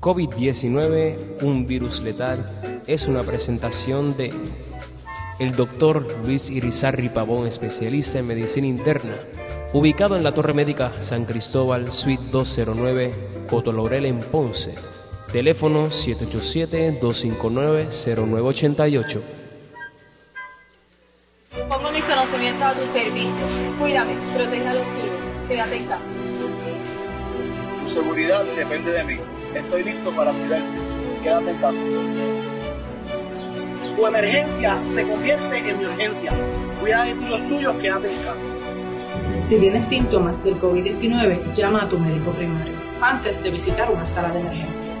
COVID-19, un virus letal, es una presentación de el doctor Luis Irizarri Pavón, especialista en medicina interna, ubicado en la Torre Médica San Cristóbal, Suite 209, Coto Laurel en Ponce. Teléfono 787-259-0988. Pongo mis conocimientos a tu servicio. Cuídame, protege a los tuyos. Quédate en casa. Tu seguridad depende de mí. Estoy listo para cuidarte. Quédate en casa. Tu emergencia se convierte en mi urgencia. Cuida de los tuyos, quédate en casa. Si tienes síntomas del COVID-19, llama a tu médico primario antes de visitar una sala de emergencias.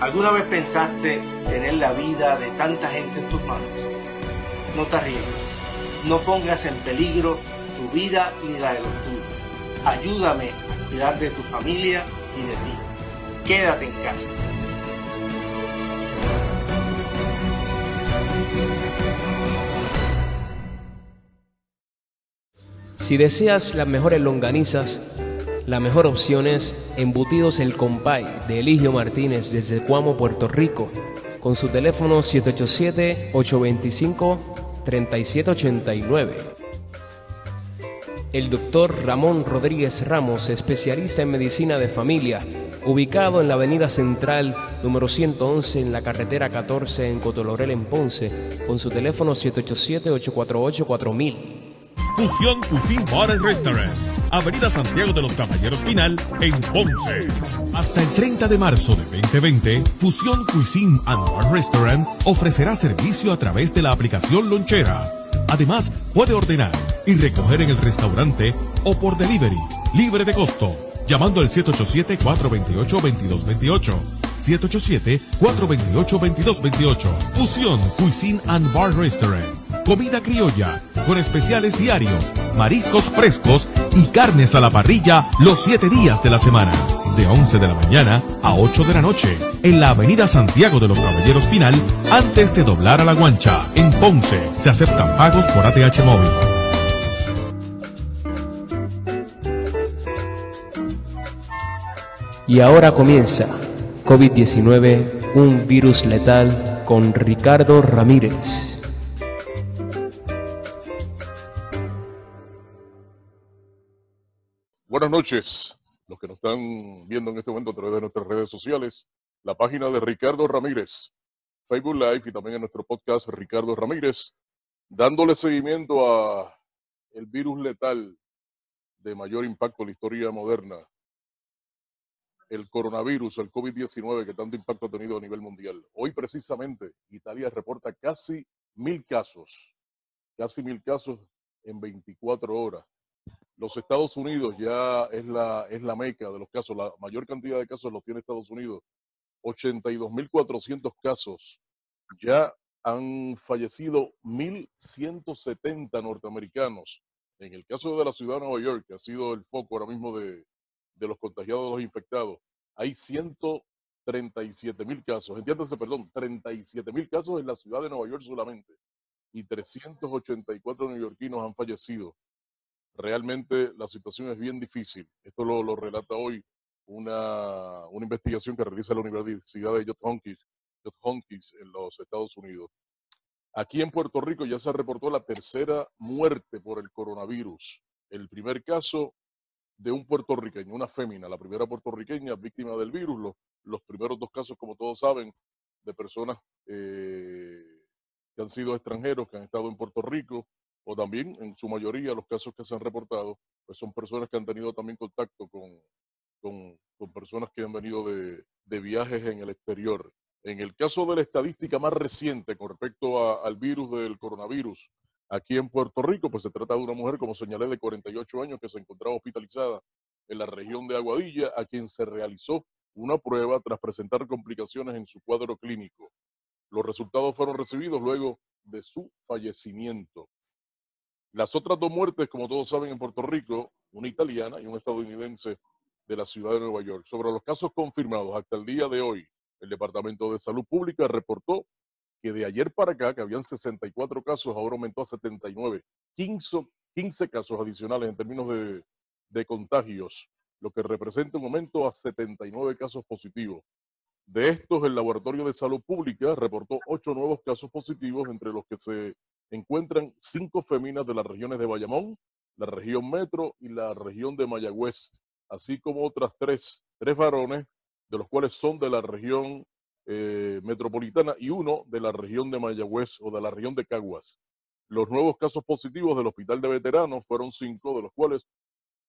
¿Alguna vez pensaste tener la vida de tanta gente en tus manos? No te arriesgues. No pongas en peligro tu vida ni la de los tuyos. Ayúdame a cuidar de tu familia y de ti. Quédate en casa. Si deseas las mejores longanizas, la mejor opción es Embutidos El Compay de Eligio Martínez desde Cuamo, Puerto Rico, con su teléfono 787-825-3789. El doctor Ramón Rodríguez Ramos, especialista en medicina de familia, ubicado en la avenida central número 111 en la carretera 14 en Cotolorel en Ponce, con su teléfono 787-848-4000. Fusión Cuisine Bar and Restaurant. Avenida Santiago de los Caballeros Final en Ponce. Hasta el 30 de marzo de 2020, Fusión Cuisine and Bar Restaurant ofrecerá servicio a través de la aplicación Lonchera. Además, puede ordenar y recoger en el restaurante o por delivery, libre de costo, llamando al 787-428-2228. 787-428-2228. Fusión Cuisine and Bar Restaurant. Comida criolla, con especiales diarios, mariscos frescos y carnes a la parrilla los siete días de la semana. De 11 de la mañana a 8 de la noche. En la avenida Santiago de los Caballeros Pinal, antes de doblar a la guancha. En Ponce, se aceptan pagos por ATH móvil. Y ahora comienza COVID-19, un virus letal con Ricardo Ramírez. Buenas noches, los que nos están viendo en este momento a través de nuestras redes sociales, la página de Ricardo Ramírez, Facebook Live y también en nuestro podcast Ricardo Ramírez, dándole seguimiento a el virus letal de mayor impacto en la historia moderna, el coronavirus, el COVID-19 que tanto impacto ha tenido a nivel mundial. Hoy precisamente Italia reporta casi mil casos, casi mil casos en 24 horas. Los Estados Unidos ya es la, es la meca de los casos, la mayor cantidad de casos los tiene Estados Unidos. 82.400 casos. Ya han fallecido 1.170 norteamericanos. En el caso de la ciudad de Nueva York, que ha sido el foco ahora mismo de, de los contagiados, los infectados, hay 137 mil casos, entiéndase, perdón, 37 mil casos en la ciudad de Nueva York solamente y 384 neoyorquinos han fallecido. Realmente la situación es bien difícil. Esto lo, relata hoy una, una, investigación que realiza la Universidad de Johns Hopkins en los Estados Unidos. Aquí en Puerto Rico ya se reportó la tercera muerte por el coronavirus. El primer caso de un puertorriqueño, una fémina, la primera puertorriqueña víctima del virus. Los, los primeros dos casos, como todos saben, de personas eh, que han sido extranjeros, que han estado en Puerto Rico, o también en su mayoría los casos que se han reportado, pues son personas que han tenido también contacto con, con, con personas que han venido de, de, viajes en el exterior. En el caso de la estadística más reciente con respecto a, al virus del coronavirus, aquí en Puerto Rico, pues se trata de una mujer, como señalé, de 48 años que se encontraba hospitalizada en la región de Aguadilla, a quien se realizó una prueba tras presentar complicaciones en su cuadro clínico. Los resultados fueron recibidos luego de su fallecimiento. Las otras dos muertes, como todos saben, en Puerto Rico, una italiana y un estadounidense de la ciudad de Nueva York. Sobre los casos confirmados hasta el día de hoy, el Departamento de Salud Pública reportó que de ayer para acá, que habían 64 casos, ahora aumentó a 79. 15, 15 casos adicionales en términos de, de contagios, lo que representa un aumento a 79 casos positivos. De estos, el Laboratorio de Salud Pública reportó ocho nuevos casos positivos, entre los que se encuentran cinco féminas de las regiones de Bayamón, la región Metro y la región de Mayagüez, así como otras tres, tres varones, de los cuales son de la región eh, metropolitana y uno de la región de Mayagüez o de la región de Caguas. Los nuevos casos positivos del Hospital de Veteranos fueron cinco, de los cuales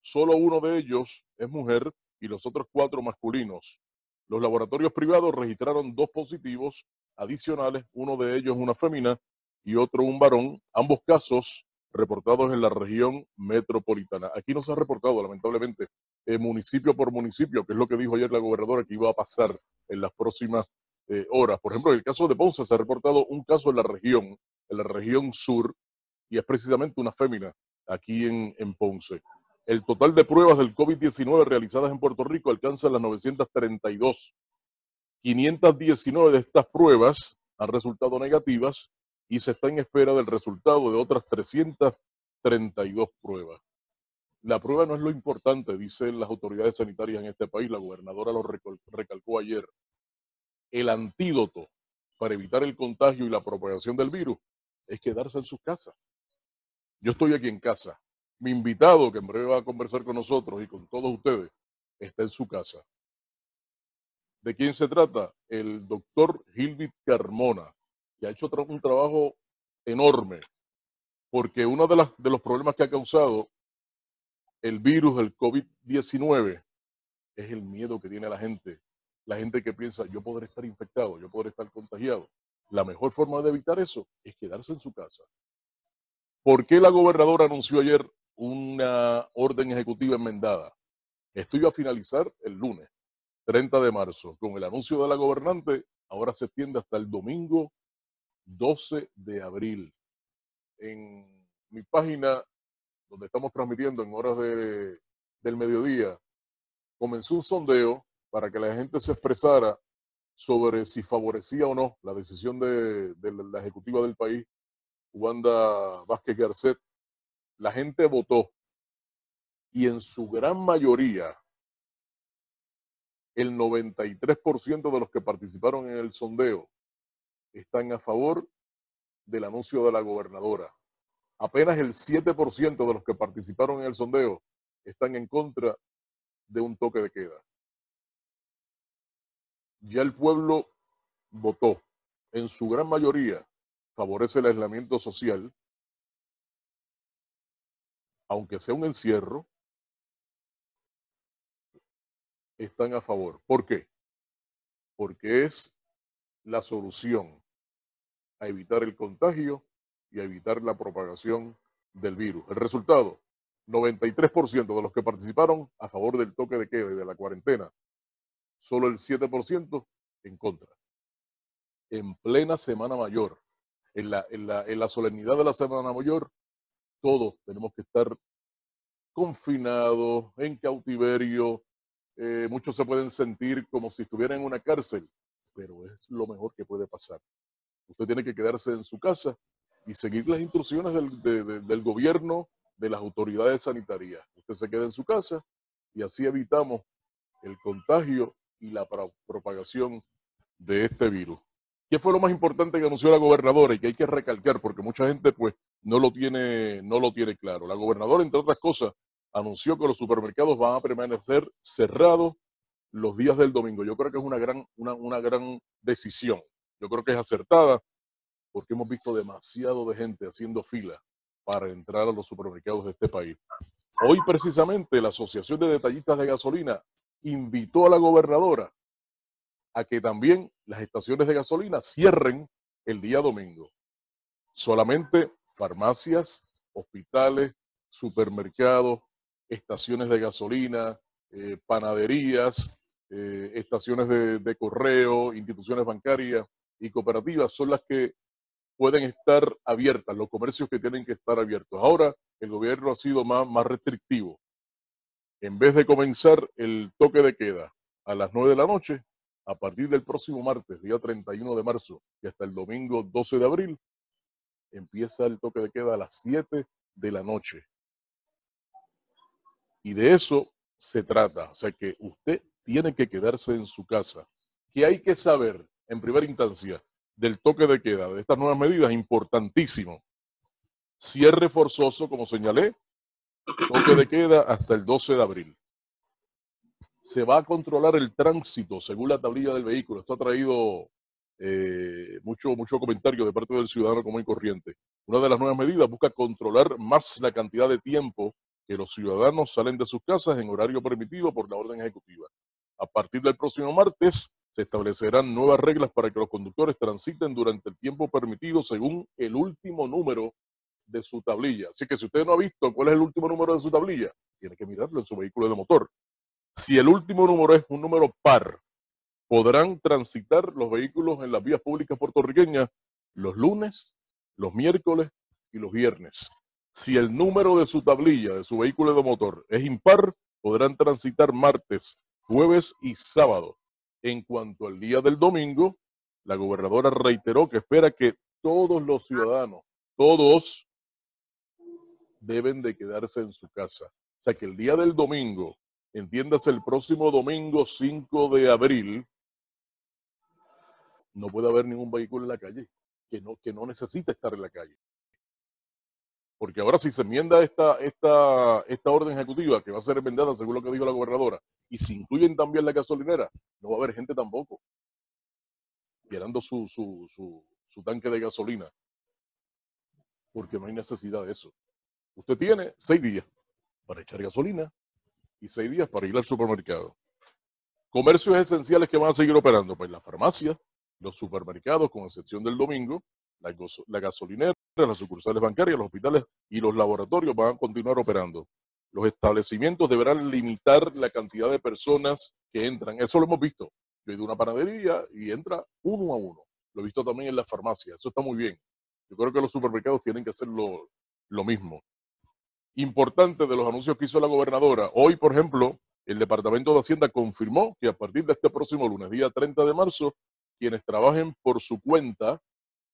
solo uno de ellos es mujer y los otros cuatro masculinos. Los laboratorios privados registraron dos positivos adicionales, uno de ellos una fémina y otro un varón, ambos casos reportados en la región metropolitana. Aquí no se ha reportado, lamentablemente, eh, municipio por municipio, que es lo que dijo ayer la gobernadora que iba a pasar en las próximas eh, horas. Por ejemplo, en el caso de Ponce se ha reportado un caso en la región, en la región sur, y es precisamente una fémina aquí en, en Ponce. El total de pruebas del COVID-19 realizadas en Puerto Rico alcanza las 932. 519 de estas pruebas han resultado negativas y se está en espera del resultado de otras 332 pruebas. La prueba no es lo importante, dicen las autoridades sanitarias en este país, la gobernadora lo recalcó ayer el antídoto para evitar el contagio y la propagación del virus es quedarse en su casa. Yo estoy aquí en casa. Mi invitado, que en breve va a conversar con nosotros y con todos ustedes, está en su casa. ¿De quién se trata? El doctor Gilbert Carmona, ha hecho un trabajo enorme, porque uno de, de los problemas que ha causado el virus del COVID-19 es el miedo que tiene la gente la gente que piensa, yo podré estar infectado, yo podré estar contagiado. La mejor forma de evitar eso es quedarse en su casa. ¿Por qué la gobernadora anunció ayer una orden ejecutiva enmendada? Esto iba a finalizar el lunes, 30 de marzo. Con el anuncio de la gobernante, ahora se extiende hasta el domingo 12 de abril. En mi página, donde estamos transmitiendo en horas de, del mediodía, comenzó un sondeo para que la gente se expresara sobre si favorecía o no la decisión de, la ejecutiva del país, Wanda Vázquez Garcet. La gente votó y en su gran mayoría, el 93% de los que participaron en el sondeo están a favor del anuncio de la gobernadora. Apenas el 7% de los que participaron en el sondeo están en contra de un toque de queda ya el pueblo votó. En su gran mayoría favorece el aislamiento social, aunque sea un encierro, están a favor. ¿Por qué? Porque es la solución a evitar el contagio y a evitar la propagación del virus. El resultado, 93% de los que participaron a favor del toque de queda y de la cuarentena solo el 7% en contra. En plena Semana Mayor, en la, en la, en la solemnidad de la Semana Mayor, todos tenemos que estar confinados, en cautiverio. Eh, muchos se pueden sentir como si estuvieran en una cárcel, pero es lo mejor que puede pasar. Usted tiene que quedarse en su casa y seguir las instrucciones del, del gobierno, de las autoridades sanitarias. Usted se queda en su casa y así evitamos el contagio y la propagación de este virus. ¿Qué fue lo más importante que anunció la gobernadora y que hay que recalcar porque mucha gente pues no lo tiene, no lo tiene claro? La gobernadora, entre otras cosas, anunció que los supermercados van a permanecer cerrados los días del domingo. Yo creo que es una gran, una, una gran decisión. Yo creo que es acertada porque hemos visto demasiado de gente haciendo fila para entrar a los supermercados de este país. Hoy precisamente la Asociación de Detallistas de Gasolina invitó a la gobernadora a que también las estaciones de gasolina cierren el día domingo. Solamente farmacias, hospitales, supermercados, estaciones de gasolina, eh, panaderías, eh, estaciones de, de, correo, instituciones bancarias y cooperativas son las que pueden estar abiertas, los comercios que tienen que estar abiertos. Ahora el gobierno ha sido más, más restrictivo en vez de comenzar el toque de queda a las 9 de la noche, a partir del próximo martes, día 31 de marzo, y hasta el domingo 12 de abril, empieza el toque de queda a las 7 de la noche. Y de eso se trata. O sea que usted tiene que quedarse en su casa. ¿Qué hay que saber en primera instancia del toque de queda, de estas nuevas medidas? Importantísimo. Cierre forzoso, como señalé, toque de queda hasta el 12 de abril. Se va a controlar el tránsito según la tablilla del vehículo. Esto ha traído eh, mucho, mucho comentario de parte del ciudadano común y corriente. Una de las nuevas medidas busca controlar más la cantidad de tiempo que los ciudadanos salen de sus casas en horario permitido por la orden ejecutiva. A partir del próximo martes se establecerán nuevas reglas para que los conductores transiten durante el tiempo permitido según el último número de su tablilla. Así que si usted no ha visto cuál es el último número de su tablilla, tiene que mirarlo en su vehículo de motor. Si el último número es un número par, podrán transitar los vehículos en las vías públicas puertorriqueñas los lunes, los miércoles y los viernes. Si el número de su tablilla, de su vehículo de motor, es impar, podrán transitar martes, jueves y sábado. En cuanto al día del domingo, la gobernadora reiteró que espera que todos los ciudadanos, todos, deben de quedarse en su casa. O sea que el día del domingo, entiéndase el próximo domingo 5 de abril, no puede haber ningún vehículo en la calle que no, que no necesita estar en la calle. Porque ahora si se enmienda esta, esta, esta orden ejecutiva, que va a ser enmendada según lo que dijo la gobernadora, y se incluyen también la gasolinera, no va a haber gente tampoco llenando su, su, su, su tanque de gasolina. Porque no hay necesidad de eso. Usted tiene seis días para echar gasolina y seis días para ir al supermercado. Comercios esenciales que van a seguir operando, pues la farmacia, los supermercados, con excepción del domingo, la, gasolinera, las sucursales bancarias, los hospitales y los laboratorios van a continuar operando. Los establecimientos deberán limitar la cantidad de personas que entran. Eso lo hemos visto. Yo he ido a una panadería y entra uno a uno. Lo he visto también en la farmacia. Eso está muy bien. Yo creo que los supermercados tienen que hacer lo, lo mismo. Importante de los anuncios que hizo la gobernadora. Hoy, por ejemplo, el Departamento de Hacienda confirmó que a partir de este próximo lunes, día 30 de marzo, quienes trabajen por su cuenta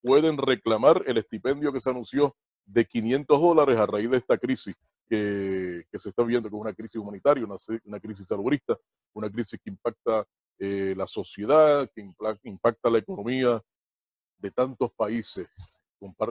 pueden reclamar el estipendio que se anunció de 500 dólares a raíz de esta crisis que, se está viendo, que es una crisis humanitaria, una, crisis salubrista, una crisis que impacta eh, la sociedad, que impacta la economía de tantos países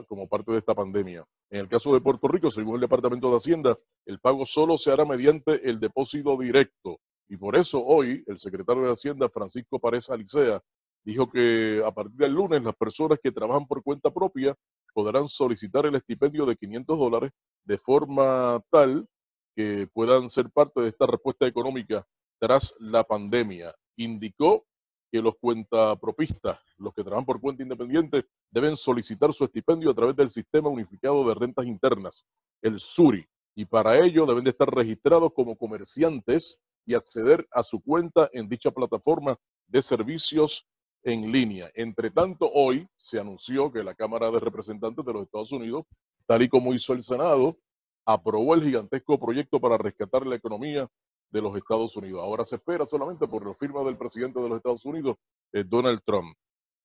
como parte de esta pandemia. En el caso de Puerto Rico, según el Departamento de Hacienda, el pago solo se hará mediante el depósito directo. Y por eso hoy el secretario de Hacienda, Francisco Párez Alicea, dijo que a partir del lunes las personas que trabajan por cuenta propia podrán solicitar el estipendio de 500 dólares de forma tal que puedan ser parte de esta respuesta económica tras la pandemia. Indicó que los cuentapropistas, los que trabajan por cuenta independiente, deben solicitar su estipendio a través del Sistema Unificado de Rentas Internas, el SURI, y para ello deben de estar registrados como comerciantes y acceder a su cuenta en dicha plataforma de servicios en línea. Entre tanto, hoy se anunció que la Cámara de Representantes de los Estados Unidos, tal y como hizo el Senado, aprobó el gigantesco proyecto para rescatar la economía de los Estados Unidos. Ahora se espera solamente por la firma del presidente de los Estados Unidos, eh, Donald Trump.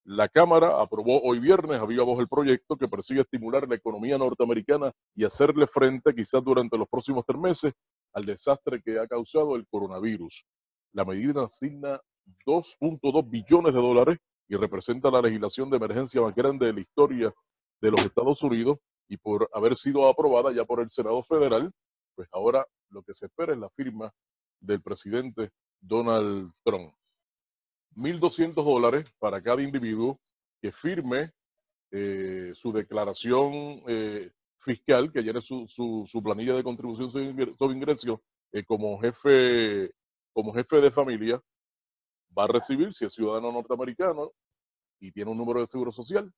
La Cámara aprobó hoy viernes a viva voz el proyecto que persigue estimular la economía norteamericana y hacerle frente, quizás durante los próximos tres meses, al desastre que ha causado el coronavirus. La medida asigna 2.2 billones de dólares y representa la legislación de emergencia más grande de la historia de los Estados Unidos y por haber sido aprobada ya por el Senado Federal, pues ahora lo que se espera es la firma del presidente Donald Trump. 1.200 dólares para cada individuo que firme eh, su declaración eh, fiscal, que llene su, su, planilla de contribución sobre ingresos eh, como, jefe, como jefe de familia va a recibir, si es ciudadano norteamericano y tiene un número de seguro social,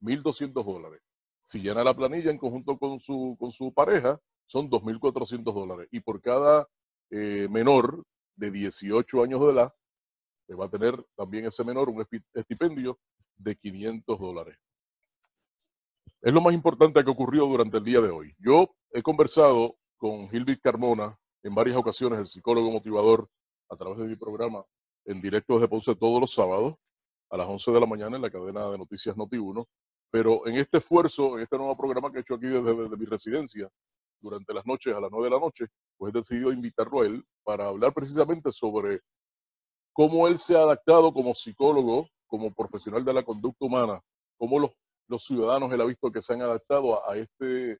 1.200 dólares. Si llena la planilla en conjunto con su, con su pareja, son 2.400 dólares. Y por cada eh, menor de 18 años de edad, que va a tener también ese menor un estipendio de 500 dólares. Es lo más importante que ocurrió durante el día de hoy. Yo he conversado con Gilbert Carmona en varias ocasiones, el psicólogo motivador, a través de mi programa en directo desde Ponce todos los sábados a las 11 de la mañana en la cadena de noticias Noti1. Pero en este esfuerzo, en este nuevo programa que he hecho aquí desde, mi residencia, durante las noches, a las 9 de la noche, pues he decidido invitarlo a él para hablar precisamente sobre cómo él se ha adaptado como psicólogo, como profesional de la conducta humana, cómo los, ciudadanos él ha visto que se han adaptado a, este,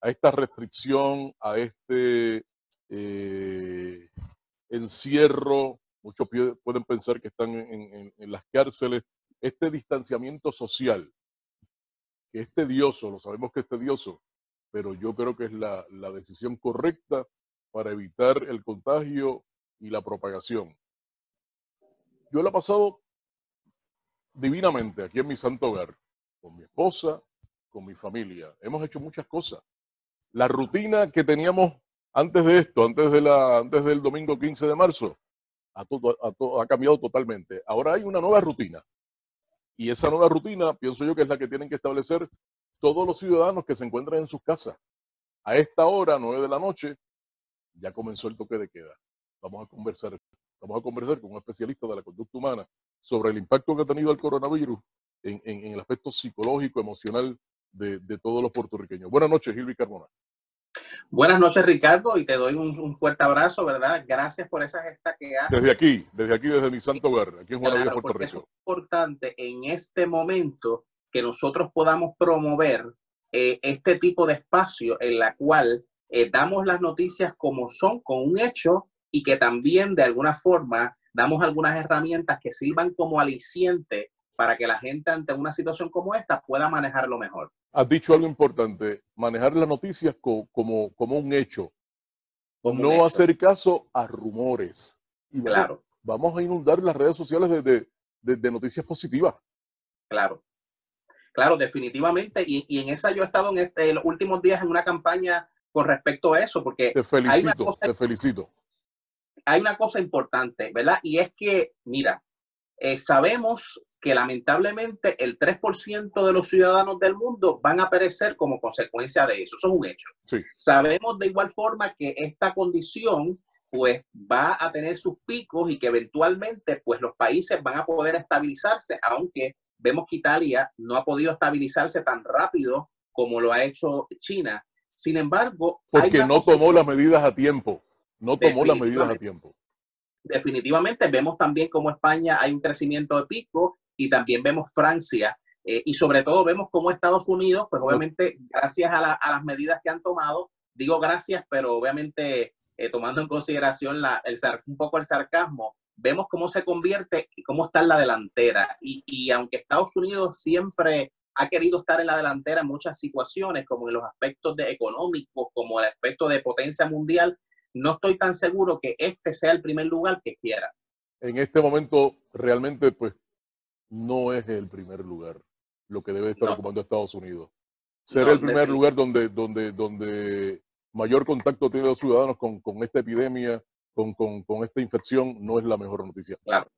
a esta restricción, a este eh, encierro. Muchos pueden pensar que están en, las cárceles. Este distanciamiento social, que es tedioso, lo sabemos que es tedioso, pero yo creo que es la, la decisión correcta para evitar el contagio y la propagación. Yo lo he pasado divinamente aquí en mi santo hogar, con mi esposa, con mi familia. Hemos hecho muchas cosas. La rutina que teníamos antes de esto, antes, de la, antes del domingo 15 de marzo, ha, ha cambiado totalmente. Ahora hay una nueva rutina. Y esa nueva rutina, pienso yo que es la que tienen que establecer todos los ciudadanos que se encuentran en sus casas. A esta hora, 9 de la noche, ya comenzó el toque de queda. Vamos a conversar, vamos a conversar con un especialista de la conducta humana sobre el impacto que ha tenido el coronavirus en, el aspecto psicológico, emocional de, de, todos los puertorriqueños. Buenas noches, Gilby Carmona. Buenas noches, Ricardo, y te doy un, un, fuerte abrazo, ¿verdad? Gracias por esa gesta que haces. Desde aquí, desde aquí, desde mi santo hogar, aquí en claro, Puerto Rico. Es importante en este momento que nosotros podamos promover eh, este tipo de espacio en la cual eh, damos las noticias como son, con un hecho, y que también de alguna forma damos algunas herramientas que sirvan como aliciente para que la gente ante una situación como esta pueda manejarlo mejor. Has dicho algo importante, manejar las noticias co como, como un hecho, como no un hecho. hacer caso a rumores. Y claro. Vamos a inundar las redes sociales de, de, de, de noticias positivas. Claro. Claro, definitivamente. Y, y, en esa yo he estado en, este, en los últimos días en una campaña con respecto a eso, porque... Te felicito, cosa, te felicito. Hay una cosa importante, ¿verdad? Y es que, mira, eh, sabemos que lamentablemente el 3% de los ciudadanos del mundo van a perecer como consecuencia de eso. Eso es un hecho. Sí. Sabemos de igual forma que esta condición pues va a tener sus picos y que eventualmente pues los países van a poder estabilizarse, aunque vemos que Italia no ha podido estabilizarse tan rápido como lo ha hecho China. Sin embargo, porque no tomó las medidas a tiempo. No tomó las medidas a tiempo. Definitivamente vemos también como España hay un crecimiento de pico y también vemos Francia eh, y sobre todo vemos como Estados Unidos, pues obviamente gracias a, la, a, las medidas que han tomado, digo gracias, pero obviamente eh, tomando en consideración la, el, un poco el sarcasmo, vemos cómo se convierte y cómo está en la delantera. Y, y, aunque Estados Unidos siempre ha querido estar en la delantera en muchas situaciones, como en los aspectos de económicos, como el aspecto de potencia mundial, no estoy tan seguro que este sea el primer lugar que quiera. En este momento, realmente, pues, no es el primer lugar lo que debe estar no. ocupando Estados Unidos. Ser no, el primer lugar donde, donde, donde mayor contacto tienen los ciudadanos con, con esta epidemia, con, con, con, esta infección, no es la mejor noticia. Claro,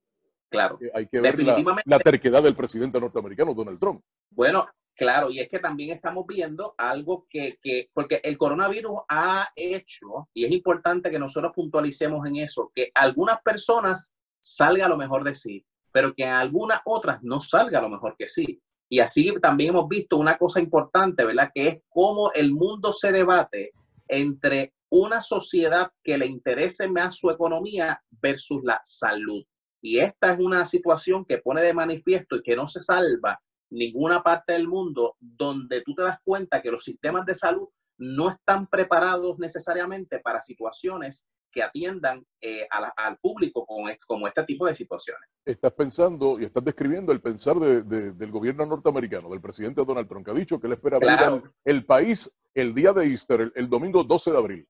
claro. Hay que ver la, la, terquedad del presidente norteamericano, Donald Trump. Bueno, claro, y es que también estamos viendo algo que, que, porque el coronavirus ha hecho, y es importante que nosotros puntualicemos en eso, que algunas personas salga lo mejor de sí, pero que a algunas otras no salga lo mejor que sí. Y así también hemos visto una cosa importante, ¿verdad? Que es cómo el mundo se debate entre una sociedad que le interese más su economía versus la salud. Y esta es una situación que pone de manifiesto y que no se salva ninguna parte del mundo donde tú te das cuenta que los sistemas de salud no están preparados necesariamente para situaciones que atiendan eh, la, al público con, como este tipo de situaciones. Estás pensando y estás describiendo el pensar de, de, del gobierno norteamericano, del presidente Donald Trump, que ha dicho que él espera claro. abrir el, país el día de Easter, el, el domingo 12 de abril.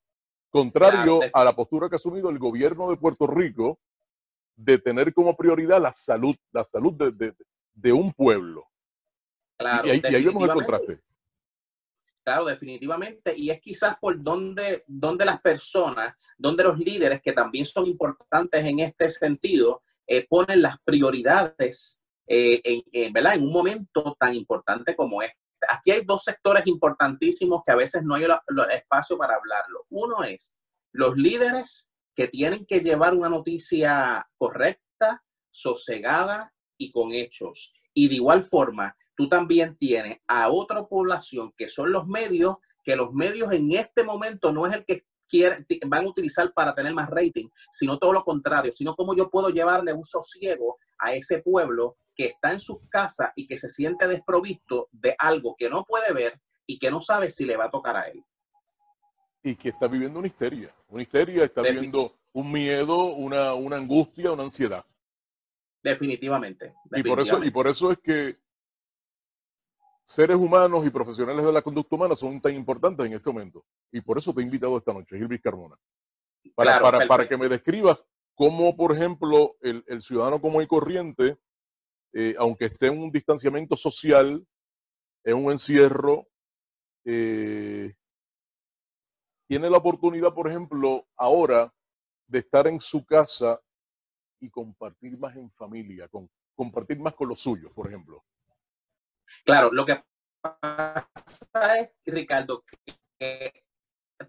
Contrario claro, a la postura que ha asumido el gobierno de Puerto Rico de tener como prioridad la salud, la salud de, de, de un pueblo. Claro, y, ahí, y ahí vemos el contraste. Claro, definitivamente. Y es quizás por donde, donde las personas, donde los líderes, que también son importantes en este sentido, eh, ponen las prioridades eh, en, ¿verdad? en un momento tan importante como este. Aquí hay dos sectores importantísimos que a veces no hay espacio para hablarlo. Uno es los líderes que tienen que llevar una noticia correcta, sosegada y con hechos. Y de igual forma, tú también tienes a otra población que son los medios, que los medios en este momento no es el que quieren, van a utilizar para tener más rating, sino todo lo contrario, sino cómo yo puedo llevarle un sosiego a ese pueblo que está en sus casas y que se siente desprovisto de algo que no puede ver y que no sabe si le va a tocar a él. Y que está viviendo una histeria. Una histeria, está viviendo un miedo, una, una angustia, una ansiedad. Definitivamente, Y, por eso, y por eso es que seres humanos y profesionales de la conducta humana son tan importantes en este momento. Y por eso te he invitado esta noche, Gilbis Carmona. Para, para, para, que me describas cómo, por ejemplo, el, el ciudadano común y corriente, eh, aunque esté en un distanciamiento social, en un encierro, eh, tiene la oportunidad, por ejemplo, ahora de estar en su casa y compartir más en familia, con, compartir más con los suyos, por ejemplo. Claro, lo que pasa es, Ricardo, que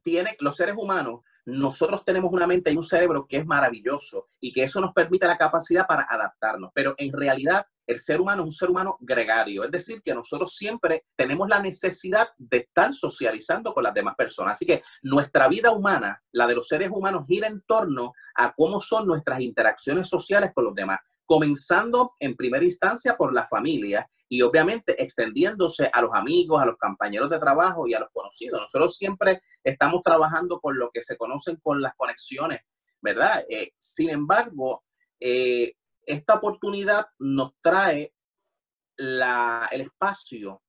tiene, los seres humanos, nosotros tenemos una mente y un cerebro que es maravilloso y que eso nos permite la capacidad para adaptarnos, pero en realidad el ser humano es un ser humano gregario, es decir, que nosotros siempre tenemos la necesidad de estar socializando con las demás personas. Así que nuestra vida humana, la de los seres humanos, gira en torno a cómo son nuestras interacciones sociales con los demás, comenzando en primera instancia por la familia y obviamente extendiéndose a los amigos, a los compañeros de trabajo y a los conocidos. Nosotros siempre estamos trabajando con lo que se conocen con las conexiones, ¿verdad? Eh, sin embargo, eh, esta oportunidad nos trae el espacio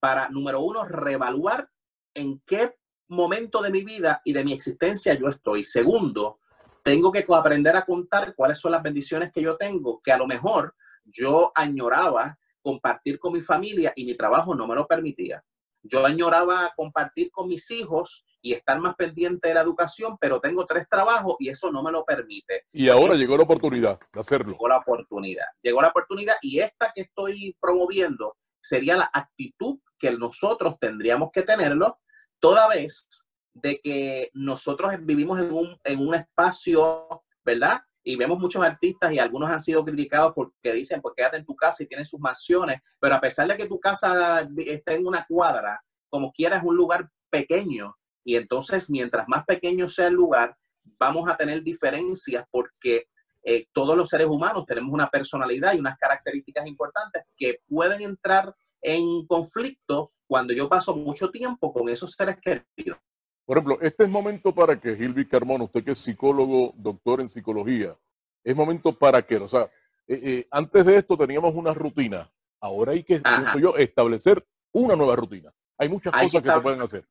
para, número uno, reevaluar en qué momento de mi vida y de mi existencia yo estoy. Segundo, tengo que aprender a contar cuáles son las bendiciones que yo tengo, que a lo mejor yo añoraba compartir con mi familia y mi trabajo no me lo permitía. Yo añoraba compartir con mis hijos y estar más pendiente de la educación, pero tengo tres trabajos y eso no me lo permite. Y ahora llegó la oportunidad de hacerlo. Llegó la oportunidad. Llegó la oportunidad y esta que estoy promoviendo sería la actitud que nosotros tendríamos que tenerlo toda vez de que nosotros vivimos en un, en un espacio, ¿verdad? Y vemos muchos artistas y algunos han sido criticados porque dicen, pues quédate en tu casa y tienes sus mansiones, pero a pesar de que tu casa esté en una cuadra, como quieras, es un lugar pequeño y entonces, mientras más pequeño sea el lugar, vamos a tener diferencias porque eh, todos los seres humanos tenemos una personalidad y unas características importantes que pueden entrar en conflicto cuando yo paso mucho tiempo con esos seres queridos. Por ejemplo, este es momento para que Gilby Carmona, usted que es psicólogo, doctor en psicología, es momento para que, o sea, eh, eh, antes de esto teníamos una rutina, ahora hay que, yo, establecer una nueva rutina. Hay muchas cosas que se pueden hacer.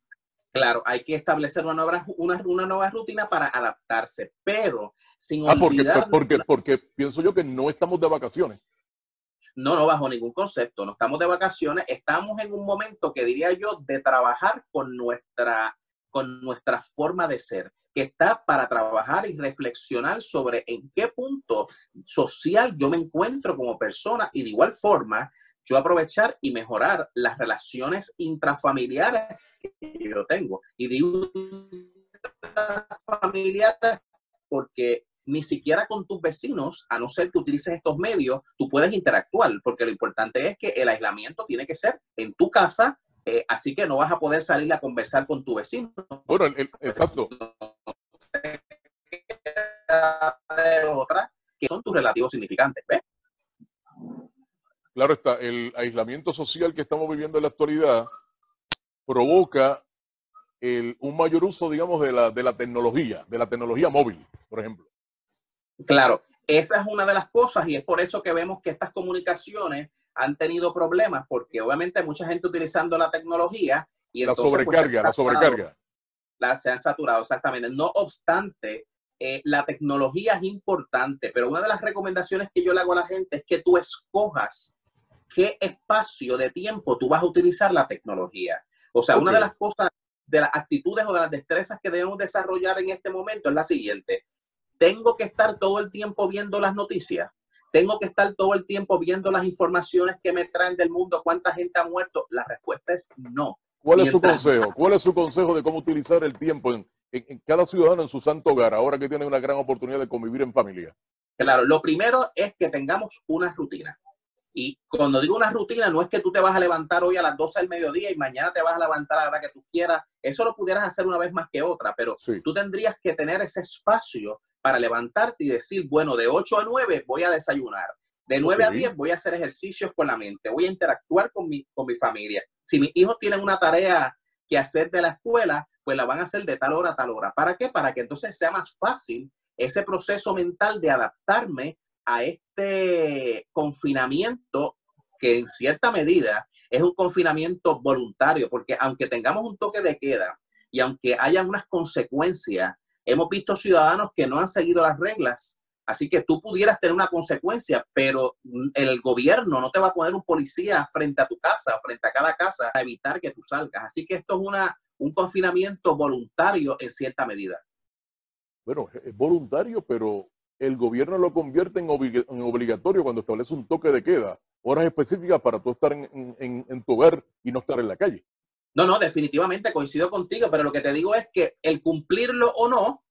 Claro, hay que establecer una nueva, una, una nueva rutina para adaptarse, pero sin ah, porque, porque, porque pienso yo que no estamos de vacaciones. No, no, bajo ningún concepto, no estamos de vacaciones, estamos en un momento que diría yo de trabajar con nuestra, con nuestra forma de ser, que está para trabajar y reflexionar sobre en qué punto social yo me encuentro como persona y de igual forma yo aprovechar y mejorar las relaciones intrafamiliares que yo tengo. Y digo familiares porque ni siquiera con tus vecinos, a no ser que utilices estos medios, tú puedes interactuar, porque lo importante es que el aislamiento tiene que ser en tu casa, eh, así que no vas a poder salir a conversar con tu vecino. Bueno, exacto. Otras que son tus relativos significantes, ¿ves? Claro está, el aislamiento social que estamos viviendo en la actualidad provoca un mayor uso, digamos, de la, de la tecnología, de la tecnología móvil, por ejemplo. Claro, esa es una de las cosas y es por eso que vemos que estas comunicaciones han tenido problemas, porque obviamente hay mucha gente utilizando la tecnología y la pues, sobrecarga, la sobrecarga. La, se han saturado, exactamente. No obstante, eh, la tecnología es importante, pero una de las recomendaciones que yo le hago a la gente es que tú escojas qué espacio de tiempo tú vas a utilizar la tecnología. O sea, una de las cosas, de las actitudes o de las destrezas que debemos desarrollar en este momento es la siguiente. Tengo que estar todo el tiempo viendo las noticias. Tengo que estar todo el tiempo viendo las informaciones que me traen del mundo, cuánta gente ha muerto. La respuesta es no. ¿Cuál es su consejo? ¿Cuál es su consejo de cómo utilizar el tiempo en, en, cada ciudadano en su santo hogar, ahora que tiene una gran oportunidad de convivir en familia? Claro, lo primero es que tengamos una rutina Y cuando digo una rutina, no es que tú te vas a levantar hoy a las 12 del mediodía y mañana te vas a levantar a la hora que tú quieras. Eso lo pudieras hacer una vez más que otra, pero tú tendrías que tener ese espacio para levantarte y decir, bueno, de 8 a 9 voy a desayunar. De 9 a 10 voy a hacer ejercicios con la mente, voy a interactuar con mi, con mi familia. Si mis hijos tienen una tarea que hacer de la escuela, pues la van a hacer de tal hora a tal hora. ¿Para qué? Para que entonces sea más fácil ese proceso mental de adaptarme a este confinamiento que en cierta medida es un confinamiento voluntario, porque aunque tengamos un toque de queda y aunque haya unas consecuencias, hemos visto ciudadanos que no han seguido las reglas. Así que tú pudieras tener una consecuencia, pero el gobierno no te va a poner un policía frente a tu casa, frente a cada casa, para evitar que tú salgas. Así que esto es una, un confinamiento voluntario en cierta medida. Bueno, es voluntario, pero el gobierno lo convierte en, obligatorio cuando establece un toque de queda, horas específicas para tú estar en, tu hogar y no estar en la calle. No, no, definitivamente coincido contigo, pero lo que te digo es que el cumplirlo o no,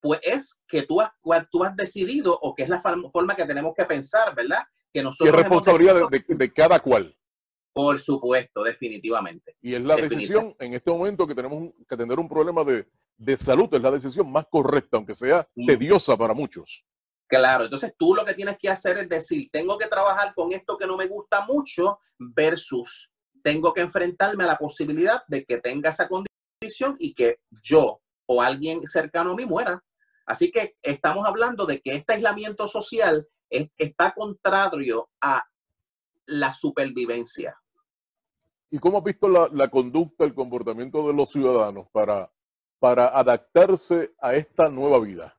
pues es que tú has, tú has decidido o que es la forma que tenemos que pensar, ¿verdad? Que nosotros es responsabilidad de, cada cual. Por supuesto, definitivamente. Y es la decisión en este momento que tenemos que tener un problema de, de salud es la decisión más correcta, aunque sea mm. tediosa para muchos. Claro, entonces tú lo que tienes que hacer es decir, tengo que trabajar con esto que no me gusta mucho versus tengo que enfrentarme a la posibilidad de que tenga esa condición y que yo o alguien cercano a mí muera. Así que estamos hablando de que este aislamiento social está contrario a la supervivencia. ¿Y cómo has visto la, la conducta, el comportamiento de los ciudadanos para para adaptarse a esta nueva vida?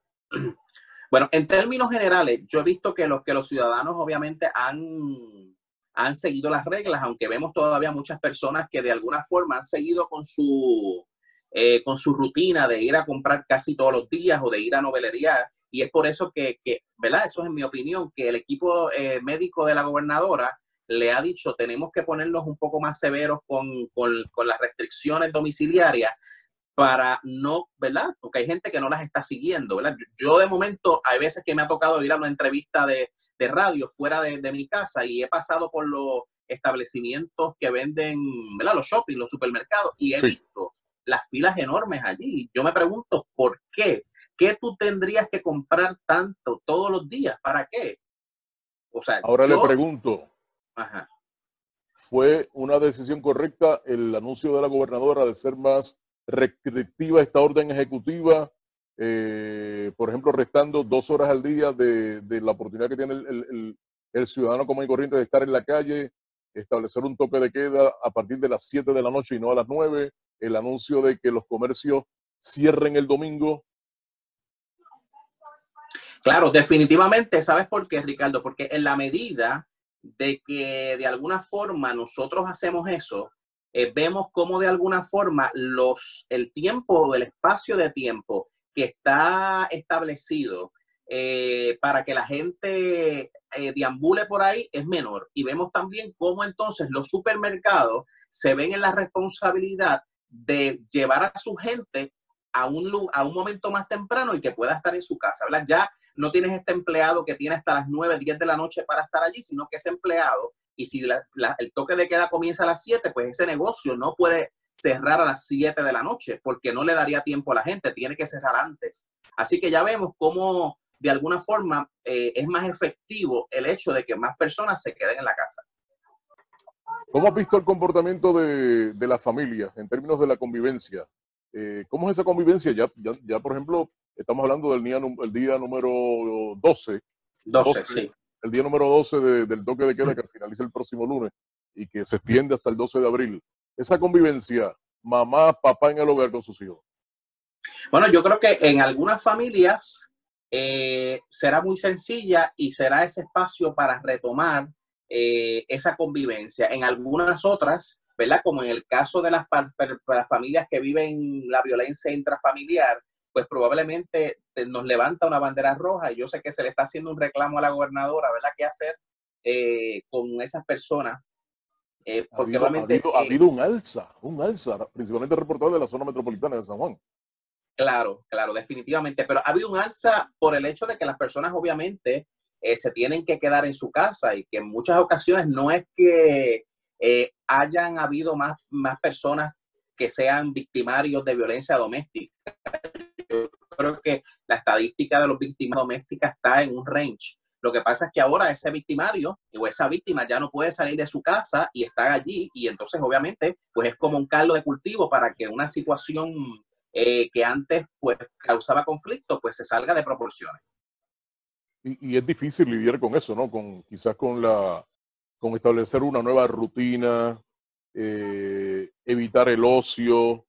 Bueno, en términos generales, yo he visto que los, que los ciudadanos obviamente han, han seguido las reglas, aunque vemos todavía muchas personas que de alguna forma han seguido con su, eh, con su rutina de ir a comprar casi todos los días o de ir a novelería. Y es por eso que, que ¿verdad? Eso es en mi opinión, que el equipo eh, médico de la gobernadora le ha dicho tenemos que ponernos un poco más severos con, con las restricciones domiciliarias para no, ¿verdad? Porque hay gente que no las está siguiendo, ¿verdad? Yo, de momento, hay veces que me ha tocado ir a una entrevista de, radio fuera de, mi casa y he pasado por los establecimientos que venden, ¿verdad? Los shopping, los supermercados y he visto las filas enormes allí. Yo me pregunto, ¿por qué? ¿Qué tú tendrías que comprar tanto todos los días? ¿Para qué? O sea, Ahora le pregunto, ¿fue una decisión correcta el anuncio de la gobernadora de ser más restrictiva esta orden ejecutiva, eh, por ejemplo, restando dos horas al día de, la oportunidad que tiene el, ciudadano común y corriente de estar en la calle, establecer un toque de queda a partir de las 7 de la noche y no a las 9, el anuncio de que los comercios cierren el domingo. Claro, definitivamente, ¿sabes por qué, Ricardo? Porque en la medida de que de alguna forma nosotros hacemos eso, eh, vemos cómo de alguna forma los, el tiempo o el espacio de tiempo que está establecido eh, para que la gente eh, deambule por ahí es menor. Y vemos también cómo entonces los supermercados se ven en la responsabilidad de llevar a su gente a un, a un momento más temprano y que pueda estar en su casa, ¿verdad? Ya no tienes este empleado que tiene hasta las 9, 10 de la noche para estar allí, sino que ese empleado y si el toque de queda comienza a las 7, pues ese negocio no puede cerrar a las 7 de la noche porque no le daría tiempo a la gente, tiene que cerrar antes. Así que ya vemos cómo de alguna forma eh, es más efectivo el hecho de que más personas se queden en la casa. ¿Cómo has visto el comportamiento de, de las familias en términos de la convivencia? Eh, ¿Cómo es esa convivencia? Ya, ya, por ejemplo, estamos hablando del día, el día número 12. 12, sí el día número 12 del toque de queda que finaliza el próximo lunes y que se extiende hasta el 12 de abril. Esa convivencia, mamá, papá en el hogar con sus hijos. Bueno, yo creo que en algunas familias eh, será muy sencilla y será ese espacio para retomar eh, esa convivencia. En algunas otras, ¿verdad? Como en el caso de las, las familias que viven la violencia intrafamiliar, pues probablemente nos levanta una bandera roja yo sé que se le está haciendo un reclamo a la gobernadora, ¿verdad? ¿Qué hacer eh, con esas personas? Eh, porque ha, habido, ha, eh, habido, un alza, un alza, principalmente reportado de la zona metropolitana de San Juan. Claro, claro, definitivamente, pero ha habido un alza por el hecho de que las personas obviamente eh, se tienen que quedar en su casa y que en muchas ocasiones no es que eh, hayan habido más, más personas que sean victimarios de violencia doméstica. Yo creo que la estadística de los víctimas domésticas está en un range. Lo que pasa es que ahora ese victimario o esa víctima ya no puede salir de su casa y está allí y entonces obviamente pues es como un caldo de cultivo para que una situación eh, que antes pues causaba conflicto pues se salga de proporciones. Y, y, es difícil lidiar con eso, ¿no? Con quizás con la con establecer una nueva rutina, eh, evitar el ocio,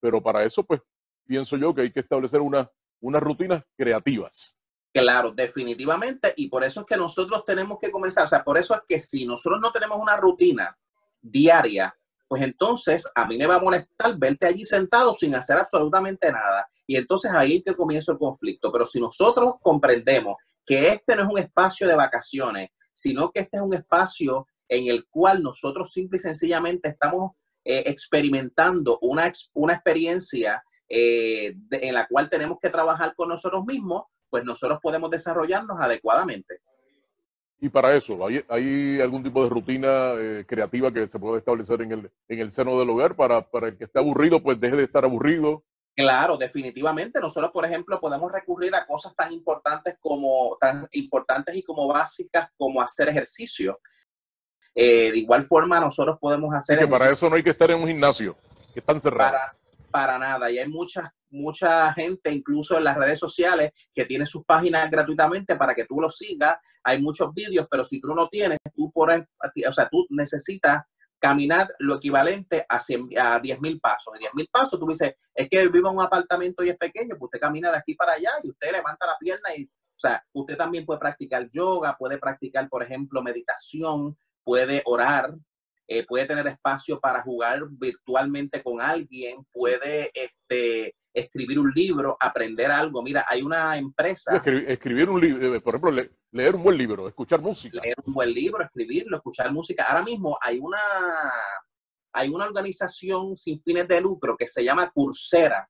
pero para eso pues pienso yo que hay que establecer una, unas rutinas creativas. Claro, definitivamente, y por eso es que nosotros tenemos que comenzar, o sea, por eso es que si nosotros no tenemos una rutina diaria, pues entonces a mí me va a molestar verte allí sentado sin hacer absolutamente nada. Y entonces ahí que comienza el conflicto. Pero si nosotros comprendemos que este no es un espacio de vacaciones, sino que este es un espacio en el cual nosotros simple y sencillamente estamos eh, experimentando una, una experiencia eh, en la cual tenemos que trabajar con nosotros mismos, pues nosotros podemos desarrollarnos adecuadamente. Y para eso, ¿hay, algún tipo de rutina eh, creativa que se puede establecer en el, en el seno del hogar para, para el que esté aburrido, pues deje de estar aburrido? Claro, definitivamente. Nosotros, por ejemplo, podemos recurrir a cosas tan importantes como tan importantes y como básicas como hacer ejercicio. Eh, de igual forma, nosotros podemos hacer. que para eso no hay que estar en un gimnasio, que están cerrados. Para, para nada. Y hay mucha, mucha gente, incluso en las redes sociales, que tiene sus páginas gratuitamente para que tú lo sigas. Hay muchos vídeos, pero si tú no tienes, tú por, o sea, tú necesitas caminar lo equivalente a, 100, a 10 mil pasos. 10 mil pasos, tú dices, es que vivo en un apartamento y es pequeño, pues usted camina de aquí para allá y usted levanta la pierna y, o sea, usted también puede practicar yoga, puede practicar, por ejemplo, meditación, puede orar, eh, puede tener espacio para jugar virtualmente con alguien, puede este, escribir un libro, aprender algo. Mira, hay una empresa. Escribir, un libro, eh, por ejemplo, leer un buen libro, escuchar música. Leer un buen libro, escribirlo, escuchar música. Ahora mismo hay una, hay una organización sin fines de lucro que se llama Coursera,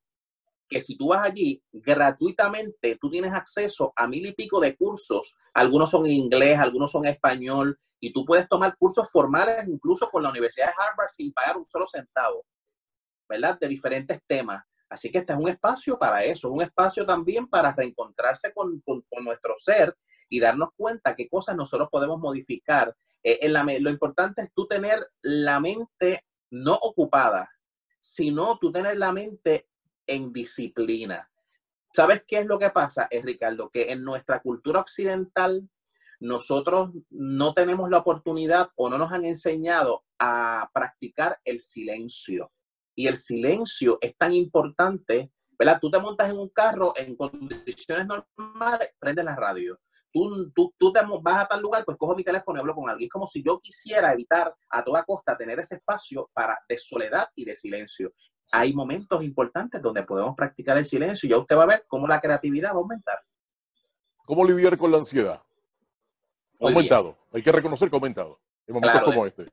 que si tú vas allí gratuitamente, tú tienes acceso a mil y pico de cursos. Algunos son en inglés, algunos son en español, y tú puedes tomar cursos formales incluso con la Universidad de Harvard sin pagar un solo centavo, ¿verdad? De diferentes temas. Así que este es un espacio para eso, un espacio también para reencontrarse con, nuestro ser y darnos cuenta qué cosas nosotros podemos modificar. Eh, en la, lo importante es tú tener la mente no ocupada, sino tú tener la mente en disciplina. ¿Sabes qué es lo que pasa, es Ricardo? Que en nuestra cultura occidental nosotros no tenemos la oportunidad o no nos han enseñado a practicar el silencio. Y el silencio es tan importante, ¿verdad? Tú te montas en un carro en condiciones normales, prendes la radio. Tú, tú, tú te vas a tal lugar, pues cojo mi teléfono y hablo con alguien. Es como si yo quisiera evitar a toda costa tener ese espacio para, de soledad y de silencio. Hay momentos importantes donde podemos practicar el silencio y ya usted va a ver cómo la creatividad va a aumentar. ¿Cómo lidiar con la ansiedad? aumentado. Hay que reconocer que ha aumentado en momentos como este.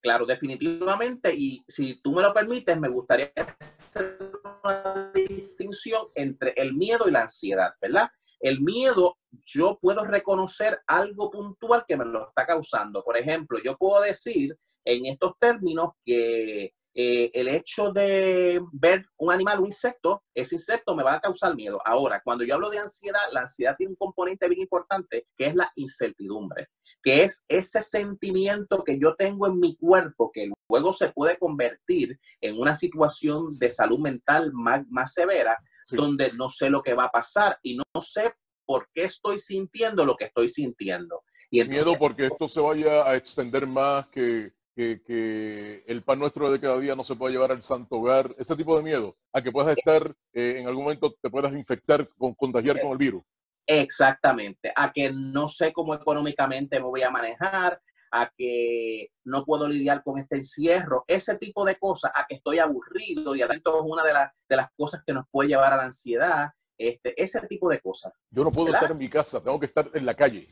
Claro, definitivamente. Y si tú me lo permites, me gustaría hacer una distinción entre el miedo y la ansiedad, ¿verdad? El miedo, yo puedo reconocer algo puntual que me lo está causando. Por ejemplo, yo puedo decir en estos términos que eh, el hecho de ver un animal, un insecto, ese insecto me va a causar miedo. Ahora, cuando yo hablo de ansiedad, la ansiedad tiene un componente bien importante que es la incertidumbre, que es ese sentimiento que yo tengo en mi cuerpo que luego se puede convertir en una situación de salud mental más, más severa, donde no sé lo que va a pasar y no sé por qué estoy sintiendo lo que estoy sintiendo. Y miedo porque esto se vaya a extender más que que, el pan nuestro de cada día no se pueda llevar al santo hogar, ese tipo de miedo, a que puedas estar, eh, en algún momento te puedas infectar, con, contagiar con el virus. Exactamente, a que no sé cómo económicamente me voy a manejar, a que no puedo lidiar con este encierro, ese tipo de cosas, a que estoy aburrido y esto es una de, de las cosas que nos puede llevar a la ansiedad, este, ese tipo de cosas. Yo no puedo estar en mi casa, tengo que estar en la calle.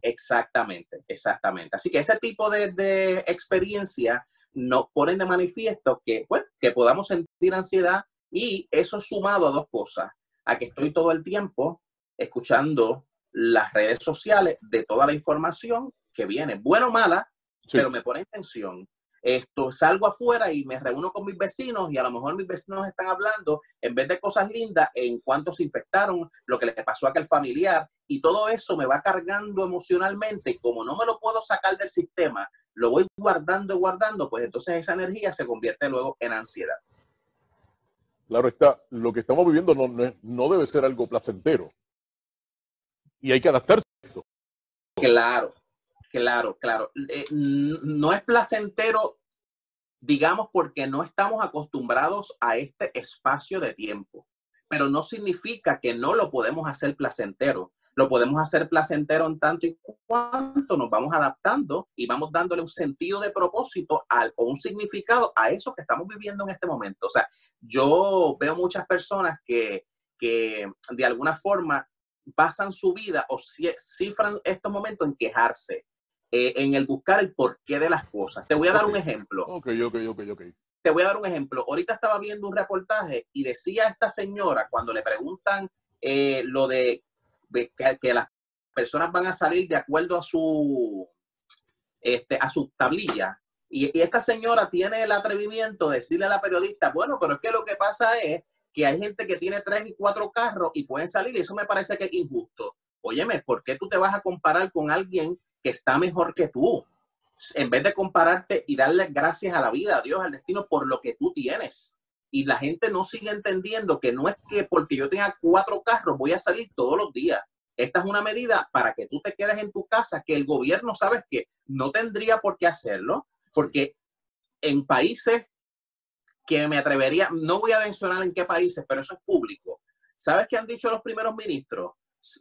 Exactamente, exactamente. Así que ese tipo de, de experiencia nos ponen de manifiesto que, pues, que podamos sentir ansiedad y eso sumado a dos cosas, a que estoy todo el tiempo escuchando las redes sociales de toda la información que viene, buena o mala, pero me pone en tensión. Esto, salgo afuera y me reúno con mis vecinos y a lo mejor mis vecinos están hablando, en vez de cosas lindas, en cuanto se infectaron, lo que le pasó a aquel familiar, y todo eso me va cargando emocionalmente, y como no me lo puedo sacar del sistema, lo voy guardando y guardando, pues entonces esa energía se convierte luego en ansiedad. Claro está, lo que estamos viviendo no, no, debe ser algo placentero. Y hay que adaptarse a esto. Claro, claro, claro. Eh, no es placentero, digamos, porque no estamos acostumbrados a este espacio de tiempo, pero no significa que no lo podemos hacer placentero lo podemos hacer placentero en tanto y cuanto nos vamos adaptando y vamos dándole un sentido de propósito al, o un significado a eso que estamos viviendo en este momento. O sea, yo veo muchas personas que, que de alguna forma pasan su vida o cifran estos momentos en quejarse, eh, en el buscar el porqué de las cosas. Te voy a dar un ejemplo. Ok, ok, ok, ok. Te voy a dar un ejemplo. Ahorita estaba viendo un reportaje y decía esta señora, cuando le preguntan eh, lo de que, las personas van a salir de acuerdo a su, este, a su tablilla. Y, esta señora tiene el atrevimiento de decirle a la periodista, bueno, pero es que lo que pasa es que hay gente que tiene tres y cuatro carros y pueden salir y eso me parece que es injusto. Óyeme, ¿por qué tú te vas a comparar con alguien que está mejor que tú? En vez de compararte y darle gracias a la vida, a Dios, al destino, por lo que tú tienes y la gente no sigue entendiendo que no es que porque yo tenga cuatro carros voy a salir todos los días. Esta es una medida para que tú te quedes en tu casa, que el gobierno, sabes que no tendría por qué hacerlo, porque en países que me atrevería, no voy a mencionar en qué países, pero eso es público. ¿Sabes qué han dicho los primeros ministros?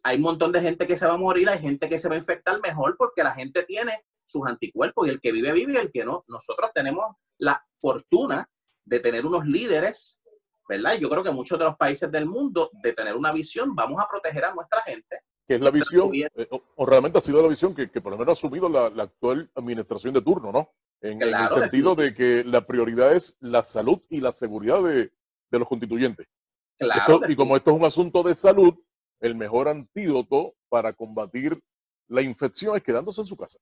Hay un montón de gente que se va a morir, hay gente que se va a infectar mejor porque la gente tiene sus anticuerpos y el que vive, vive y el que no. Nosotros tenemos la fortuna de tener unos líderes, ¿verdad? Yo creo que muchos de los países del mundo, de tener una visión, vamos a proteger a nuestra gente. Que es la visión, eh, o, realmente ha sido la visión que, por lo menos ha asumido la, actual administración de turno, ¿no? En, el sentido de que la prioridad es la salud y la seguridad de, los constituyentes. Claro, y como esto es un asunto de salud, el mejor antídoto para combatir la infección es quedándose en su casa.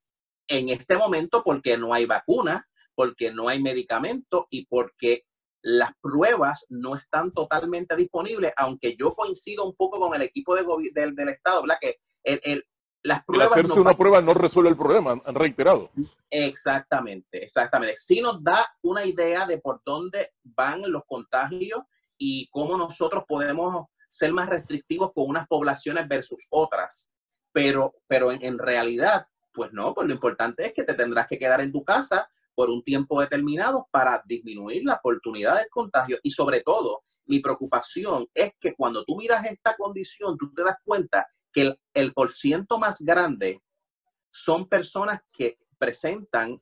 En este momento, porque no hay vacuna, porque no hay medicamento y porque las pruebas no están totalmente disponibles, aunque yo coincido un poco con el equipo de del, del, Estado, ¿verdad? Que el, las pruebas... hacerse una prueba no resuelve el problema, han reiterado. Exactamente, exactamente. Sí nos da una idea de por dónde van los contagios y cómo nosotros podemos ser más restrictivos con unas poblaciones versus otras. Pero, pero en, en realidad, pues no, pues lo importante es que te tendrás que quedar en tu casa por un tiempo determinado para disminuir la oportunidad del contagio y sobre todo mi preocupación es que cuando tú miras esta condición, tú te das cuenta que el, el por ciento más grande son personas que presentan,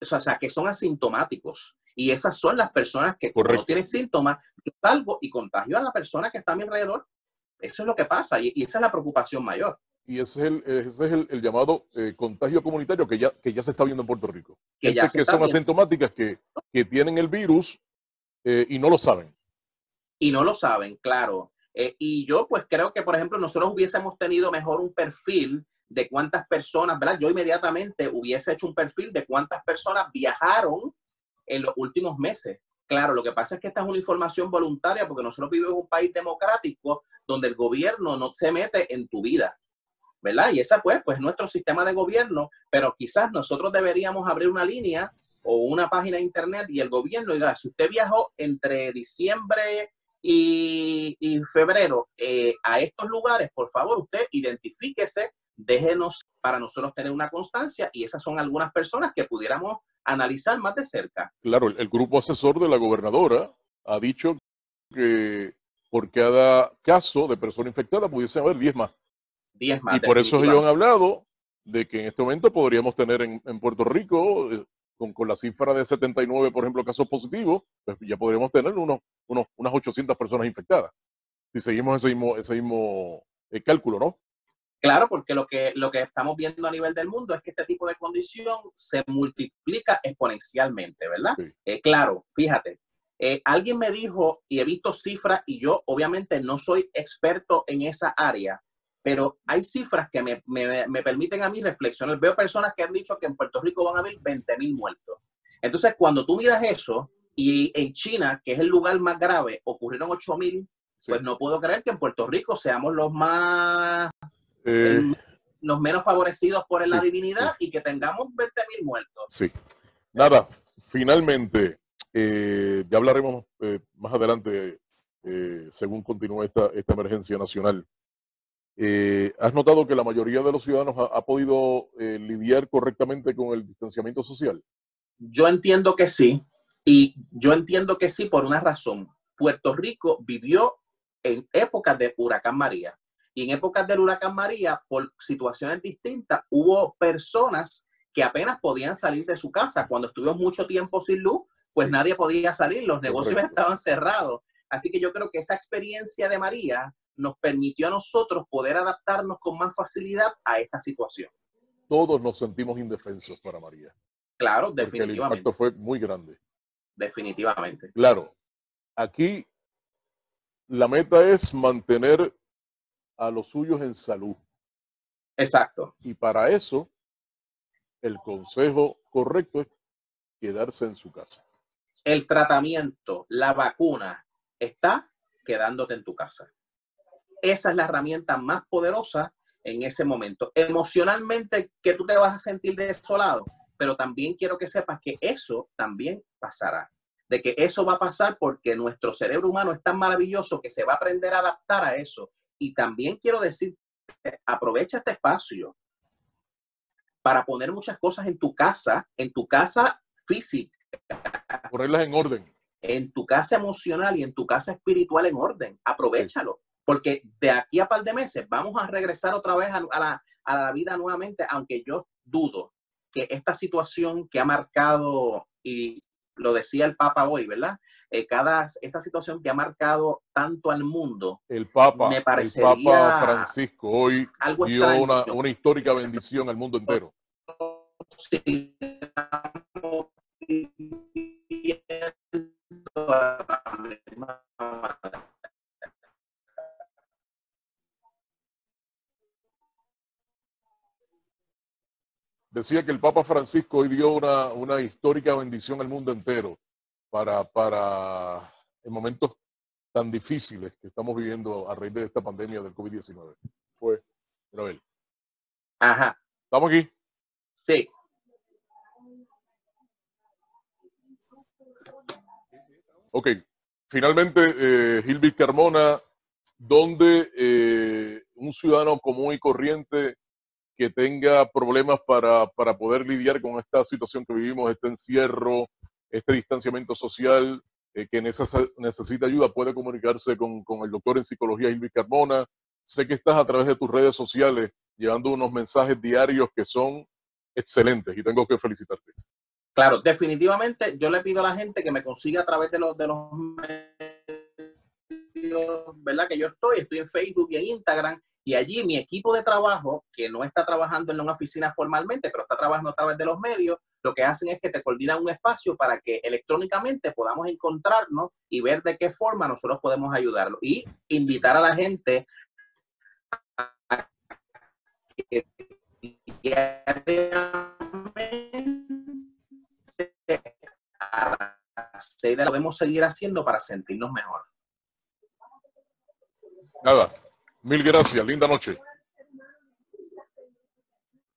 o sea, que son asintomáticos. Y esas son las personas que no tienen síntomas, salgo y contagio a la persona que está a mi alrededor. Eso es lo que pasa y esa es la preocupación mayor y ese es el, ese es el, llamado eh, contagio comunitario que ya, que ya se está viendo en Puerto Rico. Que, ya que son asintomáticas que, que, tienen el virus eh, y no lo saben. Y no lo saben, claro. Eh, y yo pues creo que, por ejemplo, nosotros hubiésemos tenido mejor un perfil de cuántas personas, ¿verdad? Yo inmediatamente hubiese hecho un perfil de cuántas personas viajaron en los últimos meses. Claro, lo que pasa es que esta es una información voluntaria porque nosotros vivimos en un país democrático donde el gobierno no se mete en tu vida. ¿verdad? Y esa pues, pues nuestro sistema de gobierno, pero quizás nosotros deberíamos abrir una línea o una página de internet y el gobierno diga, si usted viajó entre diciembre y, febrero eh, a estos lugares, por favor, usted identifíquese, déjenos para nosotros tener una constancia y esas son algunas personas que pudiéramos analizar más de cerca. Claro, el, grupo asesor de la gobernadora ha dicho que por cada caso de persona infectada pudiese haber 10 más y por eso ellos han hablado de que en este momento podríamos tener en, Puerto Rico, eh, con, la cifra de 79, por ejemplo, casos positivos, pues ya podríamos tener unos, unos, unas 800 personas infectadas. Si seguimos ese mismo, ese mismo eh, cálculo, ¿no? Claro, porque lo que, lo que estamos viendo a nivel del mundo es que este tipo de condición se multiplica exponencialmente, ¿verdad? Eh, claro, fíjate, alguien me dijo, y he visto cifras, y yo obviamente no soy experto en esa área, pero hay cifras que me, me, me, permiten a mí reflexionar. Veo personas que han dicho que en Puerto Rico van a haber 20 mil muertos. Entonces, cuando tú miras eso, y en China, que es el lugar más grave, ocurrieron 8 mil, pues no puedo creer que en Puerto Rico seamos los más... Eh, los menos favorecidos por la divinidad y que tengamos 20 mil muertos. Sí. Nada, finalmente, eh, ya hablaremos eh, más adelante según continúe esta, esta emergencia nacional. ¿Has notado que la mayoría de los ciudadanos ha podido lidiar correctamente con el distanciamiento social? Yo entiendo que sí, y yo entiendo que sí por una razón. Puerto Rico vivió en épocas de huracán María. Y en épocas del huracán María, por situaciones distintas, hubo personas que apenas podían salir de su casa. Cuando estuvimos mucho tiempo sin luz, pues nadie podía salir, los negocios estaban cerrados. Así que yo creo que esa experiencia de María nos permitió a nosotros poder adaptarnos con más facilidad a esta situación. Todos nos sentimos indefensos para María. Claro, definitivamente. el impacto fue muy grande. Definitivamente. Claro, aquí la meta es mantener a los suyos en salud. Exacto. Y para eso, el consejo correcto es quedarse en su casa. El tratamiento, la vacuna, está quedándote en tu casa. Esa es la herramienta más poderosa en ese momento. Emocionalmente, que tú te vas a sentir desolado, pero también quiero que sepas que eso también pasará. De que eso va a pasar porque nuestro cerebro humano es tan maravilloso que se va a aprender a adaptar a eso. Y también quiero decir, aprovecha este espacio para poner muchas cosas en tu casa, en tu casa física. Ponerlas en orden. En tu casa emocional y en tu casa espiritual en orden. Aprovechalo. Porque de aquí a par de meses vamos a regresar otra vez a, la, a la vida nuevamente, aunque yo dudo que esta situación que ha marcado, y lo decía el Papa hoy, ¿verdad? Eh, cada, esta situación que ha marcado tanto al mundo. El Papa, me parecería el Papa Francisco hoy dio una, una, histórica bendición al mundo entero. Decía que el Papa Francisco hoy dio una, una histórica bendición al mundo entero para, para en momentos tan difíciles que estamos viviendo a raíz de esta pandemia del COVID-19. Fue, pero él. Ajá. ¿Estamos aquí? Sí. Ok. Finalmente, eh, Gilbert Carmona, donde eh, un ciudadano común y corriente que tenga problemas para, para, poder lidiar con esta situación que vivimos, este encierro, este distanciamiento social, eh, que necesita ayuda, puede comunicarse con, con, el doctor en psicología Ilvi Carmona. Sé que estás a través de tus redes sociales llevando unos mensajes diarios que son excelentes y tengo que felicitarte. Claro, definitivamente yo le pido a la gente que me consiga a través de los, de los ¿verdad? Que yo estoy, estoy en Facebook y en Instagram y allí mi equipo de trabajo, que no está trabajando en una oficina formalmente, pero está trabajando a través de los medios, lo que hacen es que te coordinan un espacio para que electrónicamente podamos encontrarnos y ver de qué forma nosotros podemos ayudarlo. Y invitar a la gente a que podemos seguir haciendo para sentirnos mejor. Nada, Mil gracias, linda noche.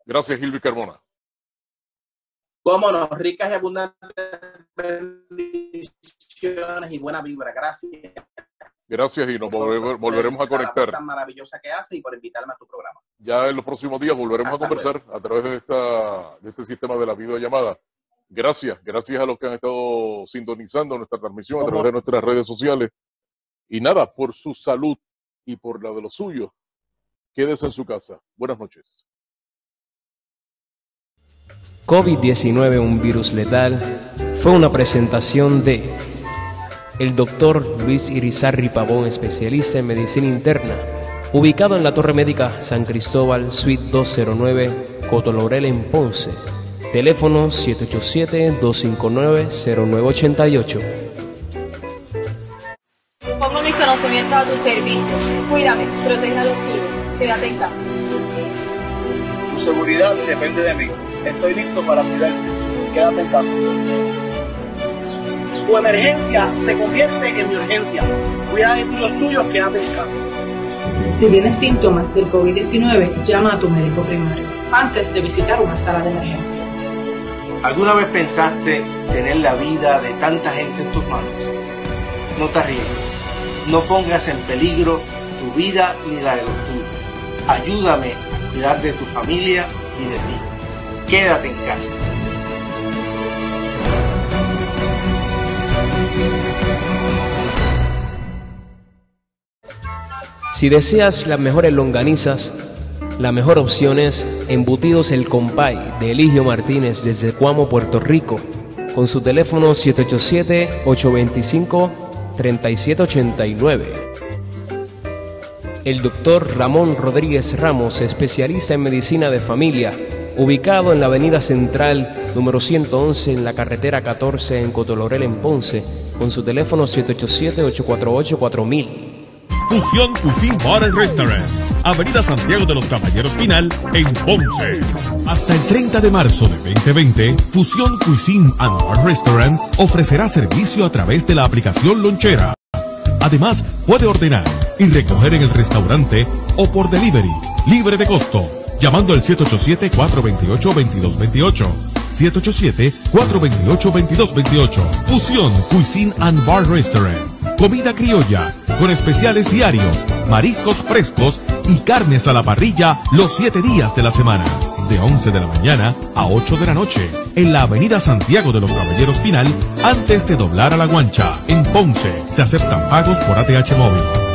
Gracias, Gilby Carmona. Cómo no, ricas y abundantes bendiciones y buena vibra. Gracias. Gracias y nos volveremos a conectar. tan maravillosa que hace y por invitarme a tu programa. Ya en los próximos días volveremos a conversar a través de, esta, de este sistema de la videollamada. Gracias, gracias a los que han estado sintonizando nuestra transmisión a través de nuestras redes sociales. Y nada, por su salud, y por la de los suyos, quédese en su casa. Buenas noches. COVID-19, un virus letal, fue una presentación de el doctor Luis Irizarri Pavón, especialista en medicina interna, ubicado en la Torre Médica San Cristóbal, Suite 209, Coto Laurel en Ponce. Teléfono 787-259-0988 conocimiento a tu servicio. Cuídame, proteja los tuyos. quédate en casa. Tu seguridad depende de mí. Estoy listo para cuidarte. Quédate en casa. Tu emergencia se convierte en mi urgencia. Cuida de los tuyos, quédate en casa. Si tienes síntomas del COVID-19, llama a tu médico primario antes de visitar una sala de emergencias. ¿Alguna vez pensaste tener la vida de tanta gente en tus manos? No te arriesgues. No pongas en peligro tu vida ni la de los tuyos. Ayúdame a cuidar de tu familia y de ti. Quédate en casa. Si deseas las mejores longanizas, la mejor opción es Embutidos El Compay de Eligio Martínez desde Cuamo, Puerto Rico, con su teléfono 787-825-3789. El doctor Ramón Rodríguez Ramos, especialista en medicina de familia, ubicado en la avenida central número 111 en la carretera 14 en Cotolorel en Ponce, con su teléfono 787-848-4000. Fusión Cuisine Bar and Restaurant. Avenida Santiago de los Caballeros Pinal, en Ponce. Hasta el 30 de marzo de 2020, Fusión Cuisine and Bar Restaurant ofrecerá servicio a través de la aplicación Lonchera. Además, puede ordenar y recoger en el restaurante o por delivery, libre de costo, llamando al 787-428-2228. 787-428-2228. Fusión Cuisine and Bar Restaurant. Comida criolla, con especiales diarios, mariscos frescos y carnes a la parrilla los siete días de la semana. De 11 de la mañana a 8 de la noche. En la avenida Santiago de los Caballeros Pinal, antes de doblar a la guancha. En Ponce, se aceptan pagos por ATH móvil.